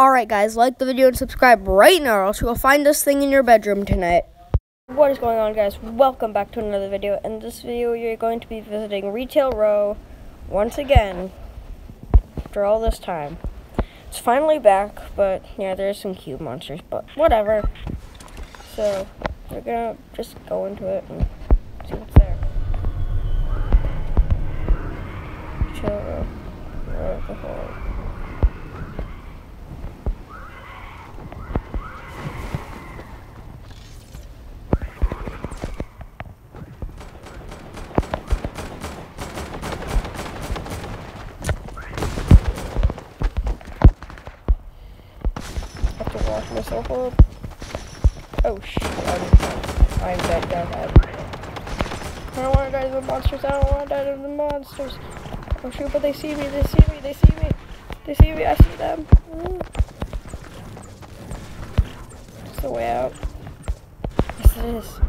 Alright guys, like the video and subscribe right now or else you'll find this thing in your bedroom tonight. What is going on guys? Welcome back to another video. In this video you're going to be visiting Retail Row once again after all this time. It's finally back, but yeah, there's some cube monsters, but whatever. So, we're gonna just go into it and see what's there. Retail Row. Row the whole. Myself up. Oh shit, I'm, I'm dead, dead, dead. I don't want to die to the monsters, I don't want to die to the monsters. Oh shoot, but they see me, they see me, they see me. They see me, I see them. It's the way out. Yes it is.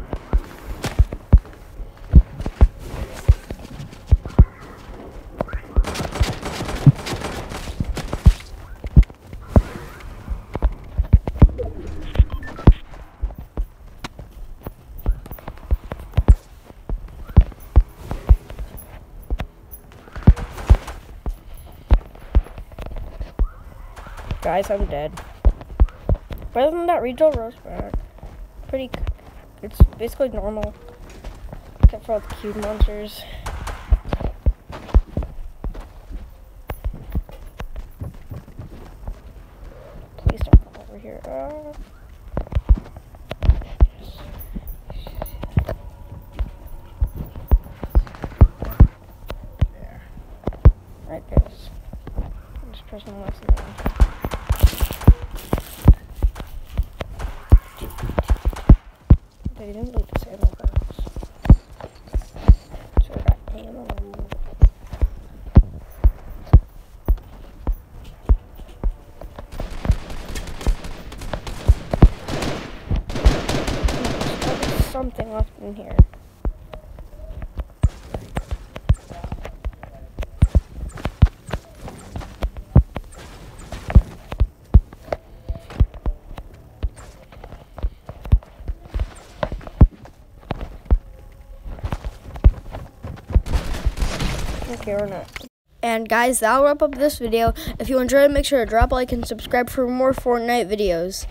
Guys, I'm dead. But other than that, Retail back. Pretty, it's basically normal. Except for all the cube monsters. Please don't come over here. Uh, Right, guys. Just pressing listen. They didn't loot the ammo box. So I got ammo. Something left in here. Or not. And guys, that'll wrap up this video. If you enjoyed, make sure to drop a like and subscribe for more Fortnite videos.